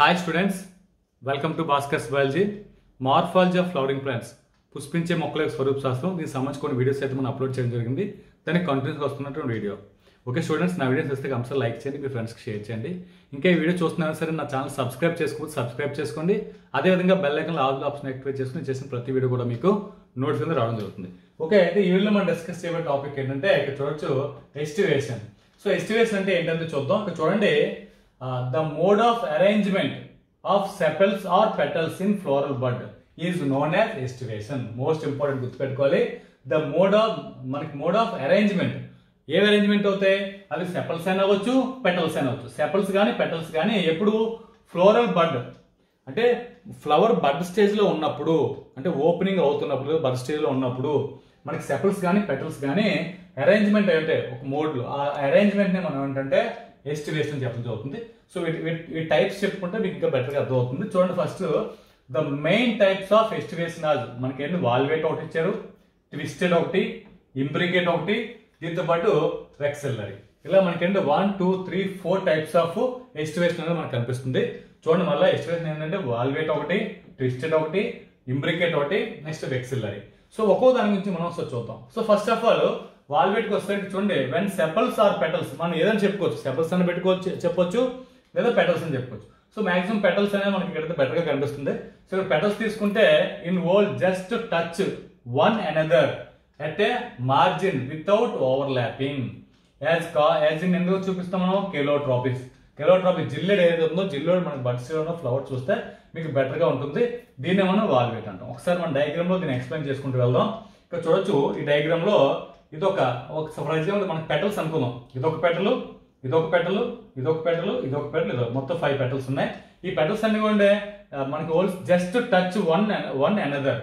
Hi students welcome to Bhaskar's biology morphology of flowering plants పుష్పించే మొక్కల యొక్క స్వరూప శాస్త్రం. దీనికి సంబంధించి కొన్ని వీడియోస్ అయితే మనం అప్లోడ్ చేయడం జరిగింది. దానికి కంటిన్యూస్గా వస్తున్నటువంటి వీడియో ఓకే స్టూడెంట్స్ నా వీడియోస్ వస్తే కంపల్సరీ లైక్ చేయండి మీ ఫ్రెండ్స్కి షేర్ చేయండి. ఇంకా ఈ వీడియో చూస్తున్నా సరే నా ఛానల్ సబ్స్క్రైబ్ చేసుకోవచ్చు సబ్స్క్రైబ్ చేసుకోండి. అదేవిధంగా bell icon all option activate చేసుకుని చేసిన ప్రతి వీడియో కూడా మీకు నోటిఫికేషన్ రావడం జరుగుతుంది. ఓకే అయితే ఈ వీడియోలో మనం డిస్కస్ చేయబోయే టాపిక్ ఏంటంటే ఇక్కడ చూడొచ్చు ఎస్టివేషన్ సో ఎస్టివేషన్ అంటే ఏంటంటే చూద్దాం. ఇక్కడ చూడండి the mode of arrangement of sepals or petals in floral bud is known as aestivation most important గుర్తుపెట్టుకోవాలి. ద మోడ్ ఆఫ్ మనకి మోడ్ ఆఫ్ అరేంజ్మెంట్ ఏ అరేంజ్మెంట్ అవుతాయి? అవి సెపల్స్ అయినా అవ్వచ్చు పెటల్స్ అయినా అవ్వచ్చు. సెపల్స్ కానీ పెటల్స్ కానీ ఎప్పుడు ఫ్లోరల్ బడ్ అంటే ఫ్లవర్ బడ్ స్టేజ్లో ఉన్నప్పుడు అంటే ఓపెనింగ్ అవుతున్నప్పుడు బడ్ స్టేజ్లో ఉన్నప్పుడు మనకి సెపల్స్ కానీ పెటల్స్ కానీ అరేంజ్మెంట్ అంటే ఒక మోడ్లు ఆ అరేంజ్మెంట్నే మనం ఏంటంటే ఎస్టివేషన్ చెప్పడం జరుగుతుంది సో ఈ టైప్స్ చెప్పుకుంటే మీకు ఇంకా బెటర్గా అర్థం అవుతుంది. చూడండి first the main types of aestivation as మనకి ఏంటి వాల్వేట్ ఒకటి ఇచ్చారు ట్విస్టెడ్ ఒకటి ఇంబ్రికేట్ ఒకటి దీంతో పాటు రెక్సెల్లరీ ఇలా మనకేంటి? One two three four types of aestivation అనేది మనకు కనిపిస్తుంది. చూడండి మళ్ళీ ఎస్టివేషన్ ఏంటంటే వాల్వేట్ ఒకటి ట్విస్టెడ్ ఒకటి ఇంబ్రికేట్ ఒకటి నెక్స్ట్ వెక్సిల్లరీ సో ఒక్కో దాని గురించి మనం ఒకసారి చూద్దాం. సో ఫస్ట్ ఆఫ్ ఆల్ వాల్వేట్కి వచ్చేసరికి వస్తే చూడండి వెన్ సెపల్స్ ఆర్ పెటల్స్ మనం ఏదైనా చెప్పుకోవచ్చు. సెపల్స్ అని పెట్టుకోవచ్చు చెప్పొచ్చు లేదా పెటల్స్ అని చెప్పుకోవచ్చు సో మాక్సిమం పెటల్స్ అనేది మనకి ఇక్కడైతే బెటర్గా కనిపిస్తుంది. సో ఇక్కడ పెటల్స్ తీసుకుంటే in whorl just touch one another at a margin without overlapping as కా యాజ్ ఇన్ ఎందుకు చూపిస్తాం మనం? కెలోట్రాపిస్ కెలోట్రాపిస్ జిల్లెడ్ ఏదైతే ఉందో జిల్లెడ్ మనకి బడ్స్ ఉన్న ఫ్లవర్ చూస్తే మీకు బెటర్గా ఉంటుంది. దీన్ని మనం వాల్వేట్ అంటాం. ఒకసారి మన డయాగ్రామ్లో దీన్ని ఎక్స్ప్లెయిన్ చేసుకుంటూ వెళ్దాం. ఇక్కడ చూడొచ్చు ఈ డయాగ్రామ్లో ఇదొక ఒక ఫర్ ఎగ్జాంపుల్ మనకి పెటల్స్ అనుకుందాం. ఇదొక పెటలు ఇదొక పెటలు ఇదొక పెటలు ఇదొక పెటలు ఇదొక మొత్తం ఫైవ్ పెటల్స్ ఉన్నాయి. ఈ పెటల్స్ అన్ని కూడా మనకి whorls just touch one one another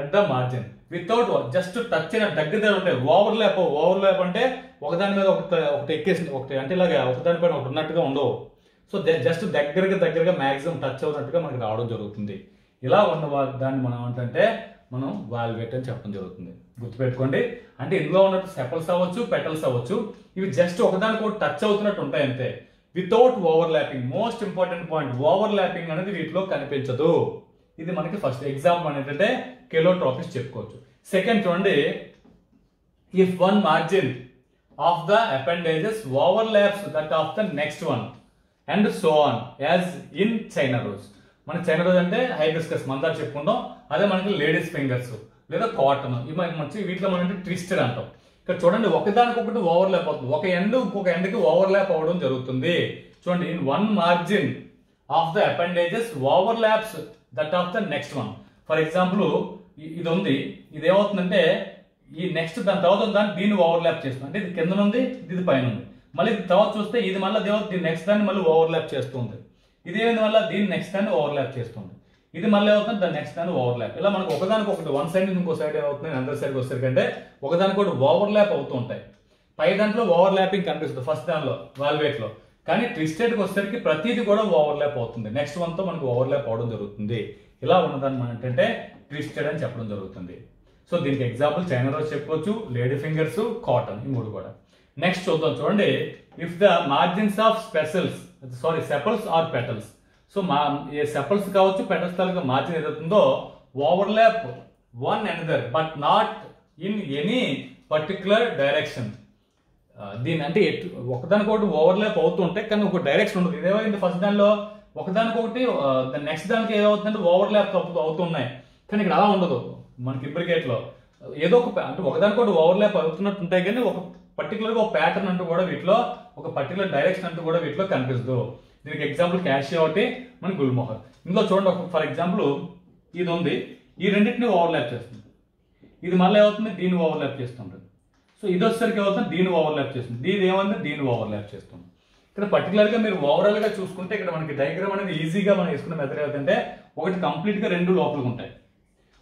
at the margin without just touch అయిన దగ్గర దగ్గర ఉంటాయి ఓవర్ ల్యాప్ ఓవర్ ల్యాప్ అంటే ఒకదాని మీద ఒకటి ఒకటి ఎక్కేసి ఒకటి అంటే ఇలాగా ఒకదాని పైన ఒకటి ఉన్నట్టుగా ఉండవు. సో జస్ట్ దగ్గరగా దగ్గరగా మ్యాక్సిమం టచ్ అవుతున్నట్టుగా మనకి రావడం జరుగుతుంది. ఇలా ఉన్న దాన్ని మనం ఏంటంటే మనం వాల్వేట్ అని చెప్పడం జరుగుతుంది. గుర్తుపెట్టుకోండి. అంటే ఇందులో ఉన్నట్టు సెపల్స్ అవ్వచ్చు పెటల్స్ అవ్వచ్చు ఇవి జస్ట్ ఒకదానికి ఒకటి టచ్ అవుతున్నట్టు ఉంటాయి అంతే. Without overlapping most important point overlapping అనేది వీటిలో కనిపించదు. ఇది మనకి ఫస్ట్ ఎగ్జాంపుల్ ఏంటంటే కెలోట్రాపిస్ చెప్పుకోవచ్చు. సెకండ్ చూడండి. One margin of the the over overlaps that of the next one and so on as in China rose మన చైనా రోజ్ అంటే హైబిస్కస్ మందారు చెప్పుకుంటాం అదే మనకి లేడీస్ ఫింగర్స్ లేదా కాటన్. ఇవి మంచి వీటిలో మనం ట్విస్టర్ అంటాం. ఇక్కడ చూడండి ఒకదానికొకటి ఓవర్లాప్ అవుతుంది. ఒక ఎండ్ ఇంకొక ఎండ్కి ఓవర్లాప్ అవ్వడం జరుగుతుంది. చూడండి in one margin of the appendages overlaps that of the next one for example ఇది ఉంది ఇది ఏమవుతుందంటే ఈ నెక్స్ట్ దాని తర్వాత దాన్ని దీన్ని ఓవర్లాప్ చేస్తుంది. అంటే ఇది కింద ఉంది ఇది పైన ఉంది. మళ్ళీ ఇది తర్వాత చూస్తే ఇది మళ్ళీ దీని నెక్స్ట్ దాన్ని మళ్ళీ ఓవర్లాప్ చేస్తుంది. ఇది మళ్ళీ దీన్ని నెక్స్ట్ దాన్ని ఓవర్లాప్ చేస్తుంది. ఇది మళ్ళీ ఏమవుతుంది? దాని నెక్స్ట్ ఓవర్ ఓవర్లాప్ ఇలా మనకు ఒకదానికి ఒకటి వన్ సైడ్ ఇంకో సైడ్ ఏమవుతుంది అందరి సైడ్కి వచ్చేసరికి అంటే ఒకదానికి ఒకటి ఓవర్లాప్ అవుతూ ఉంటాయి. పై దాంట్లో ఓవర్ ల్యాపింగ్ కనిపిస్తుంది ఫస్ట్ దానిలో వాల్వేట్లో కానీ ట్విస్టెడ్కి వచ్చేసరికి ప్రతిదీ కూడా ఓవర్ ల్యాప్ అవుతుంది నెక్స్ట్ వన్తో మనకు ఓవర్ ల్యాప్ అవడం జరుగుతుంది. ఇలా ఉన్నదాన్ని మనం ఏంటంటే ట్విస్టెడ్ అని చెప్పడం జరుగుతుంది. సో దీనికి ఎగ్జాంపుల్ చైనా రోజ్ చెప్పుకోవచ్చు లేడీ ఫింగర్స్ కాటన్ ఈ మూడు కూడా. నెక్స్ట్ చూద్దాం. చూడండి. If the margins of specials sorry sepals or petals so మా సెపల్స్ కావచ్చు పెటల్స్ తాలూకా ఏదవుతుందో overlap one another but not in any particular direction దీని అంటే ఎటు- ఒకదానికొకటి ఓవర్లాప్ అవుతుంటే కానీ ఒక డైరెక్షన్ ఉండదు. ఇదేమైంది ఫస్ట్ దానిలో ఒకదానికొకటి నెక్స్ట్ దానికి ఏదవుతుందంటే ఓవర్లాప్ అవుతూ అవుతున్నాయి. కానీ ఇక్కడ అలా ఉండదు. మనకి ఇబ్రికేట్లో. ఏదో ఒక అంటే ఒకదానికొకటి ఓవర్లాప్ అవుతున్నట్టు ఉంటాయి కానీ ఒక పర్టికులర్గా ఒక ప్యాటర్న్ అంటూ కూడా వీటిలో ఒక పర్టికులర్ డైరెక్షన్ అంటూ కూడా వీటిలో కనిపిస్తుంది దీనికి ఎగ్జాంపుల్ క్యాషియా ఒకటి మన గుల్మోహర్. ఇందులో చూడండి ఒక ఫర్ ఎగ్జాంపుల్ ఇది ఉంది. ఈ రెండింటిని ఓవర్లాప్ చేస్తుంది. ఇది మళ్ళీ ఏమవుతుంది? దీన్ని ఓవర్లాప్ చేస్తుంటుంది సో ఇది వచ్చేసరికి ఏమవుతుంది? దీన్ని ఓవర్లాప్ చేస్తుంది. దీని ఏమంది దీన్ని ఓవర్లాప్ చేస్తుంది. ఇక్కడ పర్టికులర్గా మీరు ఓవరాల్గా చూసుకుంటే ఇక్కడ మనకి డయాగ్రామ్ అనేది ఈజీగా మనం వేసుకున్న మెథడ్ ఏమిటంటే ఒకటి కంప్లీట్గా రెండు లోపలికి ఉంటాయి.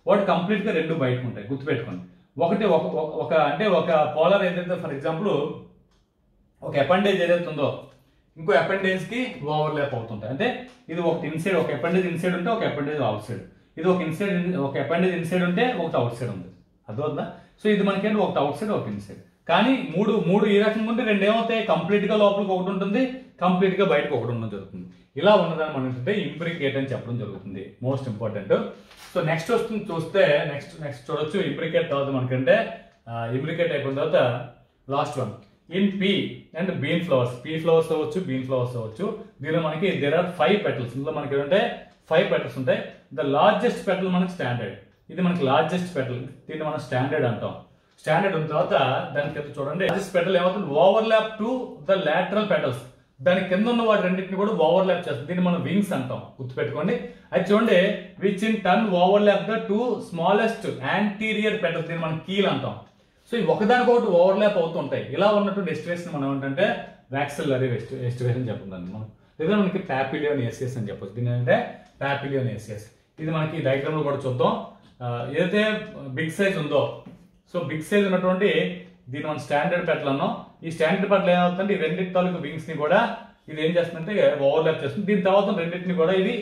ఒకటి కంప్లీట్గా రెండు బయటకు ఉంటాయి. గుర్తుపెట్టుకోండి. ఒకటి ఒక ఒక- అంటే ఒక పోలర్ ఏదైతే ఫర్ ఎగ్జాంపుల్ ఒక అపెండేజ్ ఏదైతే ఉందో ఇంకో అపెండేజ్కి ఓవర్లాప్ అవుతుంటాయి. అంటే ఇది ఒక ఇన్సైడ్ ఒక అపెండేజ్ ఇన్సైడ్ ఉంటే ఒక అపెండేజ్ అవుట్ సైడ్ ఇది ఒక ఇన్సైడ్ ఒక అపెండేజ్ ఇన్సైడ్ ఉంటే ఒకటి అవుట్ సైడ్ ఉంది. అర్థమవుతుందా? సో ఇది మనకేంటి? ఒకటి అవుట్ సైడ్ ఒకటి ఇన్సైడ్ కానీ మూడు మూడు ఈ రకంగా ఉంటే రెండు ఏమవుతాయి? కంప్లీట్గా లోపలికి ఒకటి ఉంటుంది కంప్లీట్గా బయటకు ఒకటి ఉండడం జరుగుతుంది. ఇలా ఉన్నదాన్ని మనం ఏంటంటే ఇంప్రికేట్ అని చెప్పడం జరుగుతుంది. మోస్ట్ ఇంపార్టెంట్ సో నెక్స్ట్ వస్తుంది చూస్తే నెక్స్ట్ నెక్స్ట్ చూడొచ్చు. ఇంప్రికేట్ తర్వాత మనకంటే ఇంప్రికేట్ అయిపోయిన తర్వాత last one in pea and bean flowers pea flowers అవ్వచ్చు బీన్ ఫ్లవర్స్ అవ్వచ్చు. దీనిలో మనకి దేర్ ఆర్ ఫైవ్ పెటల్స్ ఇందులో మనకి ఏంటంటే ఫైవ్ పెటల్స్ ఉంటాయి. ద లార్జెస్ట్ పెటల్ మనకి స్టాండర్డ్ ఇది మనకి లార్జెస్ట్ పెటల్ దీన్ని మనం స్టాండర్డ్ అంటాం. స్టాండర్డ్ ఉన్న తర్వాత దాని కింద చూడండి. లార్జెస్ట్ పెటల్ ఏమవుతుంది? Overlap to the lateral petals దాని కింద ఉన్న వాటి రెండింటిని కూడా ఓవర్లాప్ చేస్తుంది. దీన్ని మనం వింగ్స్ అంటాం. గుర్తుపెట్టుకోండి. అది చూడండి. Which in turn overlap the two smallest anterior petals దీన్ని మనం కీల్ అంటాం. సో ఈ ఒకదానికొకటి ఓవర్లాప్ అవుతుంటాయి. ఇలా ఉన్నటువంటి ఎస్టివేషన్ మనం ఏంటంటే వ్యాక్సిల్లరీ ఎస్టివేషన్ చెప్పండి మనం. లేదా మనకి ప్యాపిలియోన్ ఏసియస్ అని చెప్పొచ్చు. దీని అంటే ప్యాపిలియోన్ ఏసియస్ ఇది మనకి డయాగ్రామ్లో కూడా చూద్దాం. ఏదైతే బిగ్ సైజ్ ఉందో సో బిగ్ సైజ్ ఉన్నటువంటి దీని మనం స్టాండర్డ్ పెట్ల ఈ స్టాండర్డ్ పెట్టలు ఏమవుతుందంటే ఈ రెండింటి తాలూకు వింగ్స్ని కూడా ఇది ఏం చేస్తుందంటే ఓవర్లాప్ చేస్తుంది. దీని తర్వాత రెండింటిని కూడా ఇది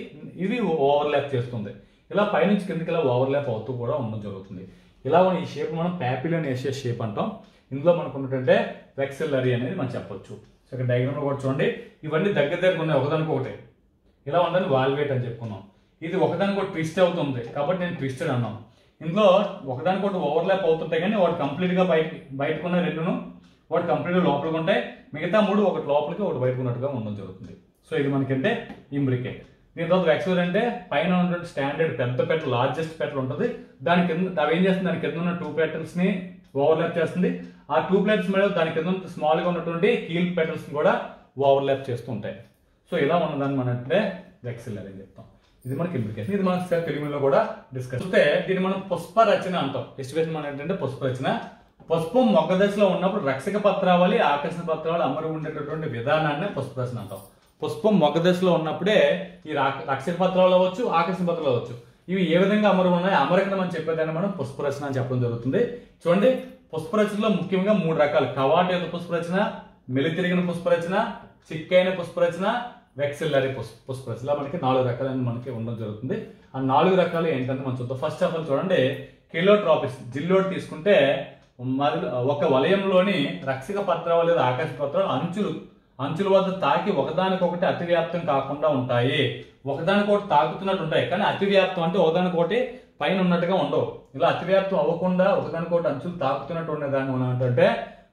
ఇది ఓవర్లాప్ చేస్తుంది. ఇలా పైనుంచి కిందకి ఇలా ఓవర్లాప్ అవుతూ కూడా ఉండడం జరుగుతుంది. ఇలా ఉన్న ఈ షేప్ మనం ప్యాపిలియన్ ఏషియా షేప్ అంటాం. ఇందులో మనకు ఉన్నటువంటి వెక్సిల్లరీ అనేది మనం చెప్పొచ్చు. సో ఇక్కడ డయాగ్రామ్ కూడా చూడండి. ఇవన్నీ దగ్గర దగ్గర ఉన్నాయి. ఒకదానికి ఒకటి. ఇలా ఉందని వాల్వేట్ అని చెప్పుకున్నాం. ఇది ఒకదానికి ఒకటి ట్విస్ట్ అవుతుంది. కాబట్టి నేను ట్విస్టెడ్ అన్నాను. ఇందులో ఒకదానికి ఒకటి ఓవర్లాప్ అవుతుంటాయి కానీ వాటి కంప్లీట్గా బయట బయటకున్న రెండును వాటి కంప్లీట్గా లోపలికి ఉంటాయి. మిగతా మూడు ఒకటి లోపలికి ఒకటి బయటకు ఉన్నట్టుగా ఉండడం జరుగుతుంది. సో ఇది మనకంటే ఇంబ్రికేట్ దీని తర్వాత వెక్సూర్ అంటే పైన ఉన్నటువంటి స్టాండర్డ్ పెద్ద పెట్ట లార్జెస్ట్ పెట్టలు ఉంటుంది. దాని కింద అవి ఏం చేస్తుంది? దాని కింద ఉన్న టూ పెటల్స్ని ఓవర్లాప్ చేస్తుంది. ఆ టూ ప్లేట్స్ మీద దాని కింద స్మాల్గా ఉన్నటువంటి కీల్ పెటల్స్ని కూడా ఓవర్లాప్ చేస్తూ ఉంటాయి. సో ఇలా ఉన్నదాన్ని మనం అంటే వెక్సిల్లర్ అని చెప్తాం ఇది మనకి ఇంప్లికేషన్ ఇది మనం తెలుగులో కూడా డిస్కస్ చూస్తే. దీన్ని మనం పుష్ప రచన అంటాం. ఎస్టివేషన్ మనం ఏంటంటే పుష్ప రచన. పుష్పం మొగ్గ దశలో ఉన్నప్పుడు రక్షక పత్రావళి ఆకర్షణ పత్రావళి అమరు ఉండేటటువంటి విధానాన్ని పుష్ప రచన అంటాం. పుష్పం మొగ్గ దశలో ఉన్నప్పుడే ఈ రా- పత్రాలు అవ్వచ్చు ఆకర్షణ పత్రాలు అవ్వచ్చు. ఇవి ఏ విధంగా అమరు ఉన్నాయి అమరకనం అని చెప్పేదాన్ని మనం పుష్పరచన అని చెప్పడం జరుగుతుంది. చూడండి పుష్పరచనలో ముఖ్యంగా మూడు రకాలు. కవాట యొక్క పుష్పరచన మెలితిరిగిన పుష్పరచన చిక్కైన పుష్పరచన వెక్సిల్లరీ పుష్ప పుష్పరచన మనకి నాలుగు రకాలని మనకి ఉండడం జరుగుతుంది. ఆ నాలుగు రకాలు ఏంటంటే మనం చూద్దాం. ఫస్ట్ ఆఫ్ ఆల్ చూడండి కిలోట్రాపిస్ జిల్లోడ్ తీసుకుంటే మరి ఒక వలయంలోని రక్షక పత్రాలు లేదా ఆకాశ పత్రాలు అంచులు అంచుల వద్ద తాకి ఒకదానికొకటి అతివ్యాప్తం కాకుండా ఉంటాయి. ఒకదానికొకటి తాకుతున్నట్టు ఉంటాయి కానీ అతివ్యాప్తం అంటే ఒకదానికొకటి పైన ఉన్నట్టుగా ఉండవు. ఇలా అతివ్యాప్తం అవ్వకుండా ఒకదానికొకటి అంచులు తాకుతున్నట్టు ఉండేదాన్ని మనం ఏంటంటే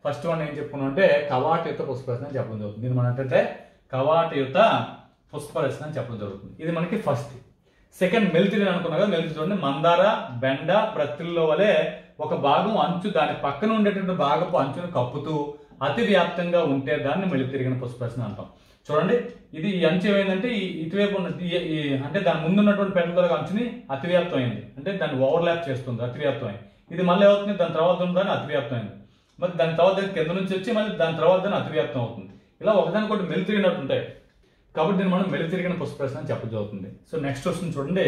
ఫస్ట్ వన్ ఏం చెప్పుకున్నాం అంటే కవాటయుత పుష్పరచన అని చెప్పడం జరుగుతుంది. దీన్ని మనం ఏంటంటే కవాటయుత పుష్పరచన అని చెప్పడం జరుగుతుంది. ఇది మనకి ఫస్ట్ సెకండ్ మెల్తిడి అనుకున్నా కదా మెల్తి చూడండి. మందార బెండ ప్రత్తిల్లో వలె ఒక భాగం అంచు దాని పక్కన ఉండేటువంటి భాగపు అంచును కప్పుతూ అతివ్యాప్తంగా ఉంటే దాన్ని మెలితిరిగిన పుష్పరచన అంటాం. చూడండి ఇది ఈ అంచు ఏమైందంటే ఈ ఇటువైపు ఉన్న అంటే దాని ముందు ఉన్నటువంటి పెద్దల అంచుని అతివ్యాప్తం అయింది అంటే దాన్ని ఓవర్లాప్ చేస్తుంది అతివ్యాప్తం అయింది ఇది మళ్ళీ అవుతుంది దాని తర్వాత ఉన్న దాన్ని అతివ్యాప్తం అయింది మరి దాని తర్వాత దాని కింద నుంచి వచ్చి మళ్ళీ దాని తర్వాత దాన్ని అతివ్యాప్తం అవుతుంది. ఇలా ఒకదానికొకటి మెలితిరిగినట్టు ఉంటాయి. కాబట్టి దీన్ని మనం మెలితిరిగిన పుష్పరచన అని చెప్పడం జరుగుతుంది సో నెక్స్ట్ వస్తుంది చూడండి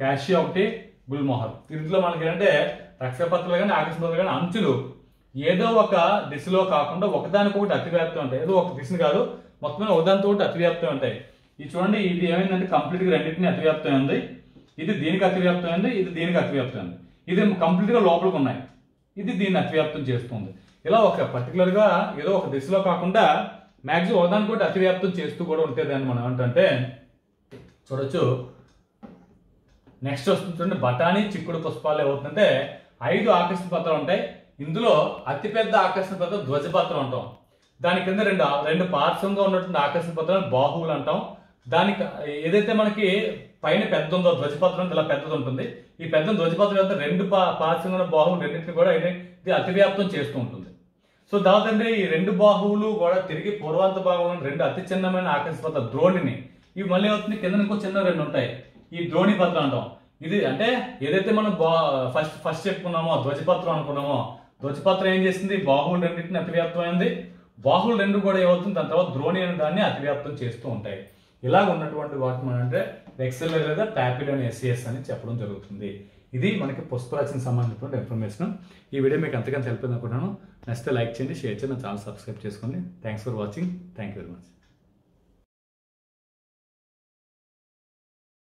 క్యాషియా ఒకటి గుల్మోహర్. దీంట్లో మనకి ఏంటంటే రక్షపత్రాలు కానీ ఆకర్షపత్రాలు కానీ అంచులు ఏదో ఒక దిశలో కాకుండా ఒకదానికొకటి అతివ్యాప్తం ఉంటాయి. ఏదో ఒక దిశను కాదు మొత్తం ఒకదానితో ఒకటి అతివ్యాప్తం ఉంటాయి. ఇది చూడండి ఇది ఏమైందంటే కంప్లీట్గా రెండింటిని అతివ్యాప్తం ఉంది ఇది దీనికి అతివ్యాప్తం ఉంది ఇది దీనికి అతివ్యాప్తం ఉంది ఇది కంప్లీట్గా లోపలికి ఉన్నాయి. ఇది దీన్ని అతివ్యాప్తం చేస్తుంది. ఇలా ఒక పర్టికులర్గా ఏదో ఒక దిశలో కాకుండా మ్యాక్సిమం ఒకదానికొకటి అతివ్యాప్తం చేస్తూ కూడా ఉంటుందని మనం ఏంటంటే చూడొచ్చు. నెక్స్ట్ వస్తుంది చూడండి బఠానీ చిక్కుడు పుష్పాలు ఏమవుతుందంటే ఐదు ఆకర్షణ పత్రాలు ఉంటాయి. ఇందులో అతిపెద్ద ఆకర్షణ పత్రం ధ్వజపత్రం అంటాం. దాని కింద రెండు రెండు పార్శ్వంగా ఉన్నటువంటి ఆకర్షణ పత్రాలు బాహువులు అంటాం. దానికి ఏదైతే మనకి పైన పెద్ద ఉందో ధ్వజపత్రం ఇలా పెద్దది ఉంటుంది. ఈ పెద్ద ధ్వజపత్రం అంతా రెండు పా- పార్శ్వంగా ఉన్న బాహువులు రెండింటిని కూడా ఇది అతివ్యాప్తం చేస్తూ ఉంటుంది. సో దాని అంటే ఈ రెండు బాహువులు కూడా తిరిగి పూర్వాంత భాగంలో రెండు అతి చిన్నమైన ఆకర్షిత ద్రోణిని ఇవి మళ్ళీ అవుతుంది కింద ఇంకో చిన్న రెండు ఉంటాయి. ఈ ద్రోణి పత్రం అంటాం. ఇది అంటే ఏదైతే మనం ఫస్ట్ ఫస్ట్ చెప్పుకున్నామో ధ్వజపత్రం అనుకున్నామో ధ్వజపత్రం ఏం చేసింది? బాహువులు రెండింటిని అతివ్యాప్తమైంది బాహువులు రెండు కూడా ఏమవుతుంది? దాని తర్వాత ద్రోణి అనే దాన్ని అతివ్యాప్తం చేస్తూ ఉంటాయి. ఇలాగ ఉన్నటువంటి వాటిని మనం అంటే ఎక్సెల్ లేదా ప్యాపిలోన్ ఎస్సిఎస్ అని చెప్పడం జరుగుతుంది. ఇది మనకి పుష్పరాశికి సంబంధించినటువంటి ఇన్ఫర్మేషన్ ఈ వీడియో మీకు అంతగా తెలిపింది అనుకుంటున్నాను. నచ్చితే లైక్ చేయండి షేర్ చేయండి నా ఛానల్ సబ్స్క్రైబ్ చేసుకోండి. Thanks for watching thank you very much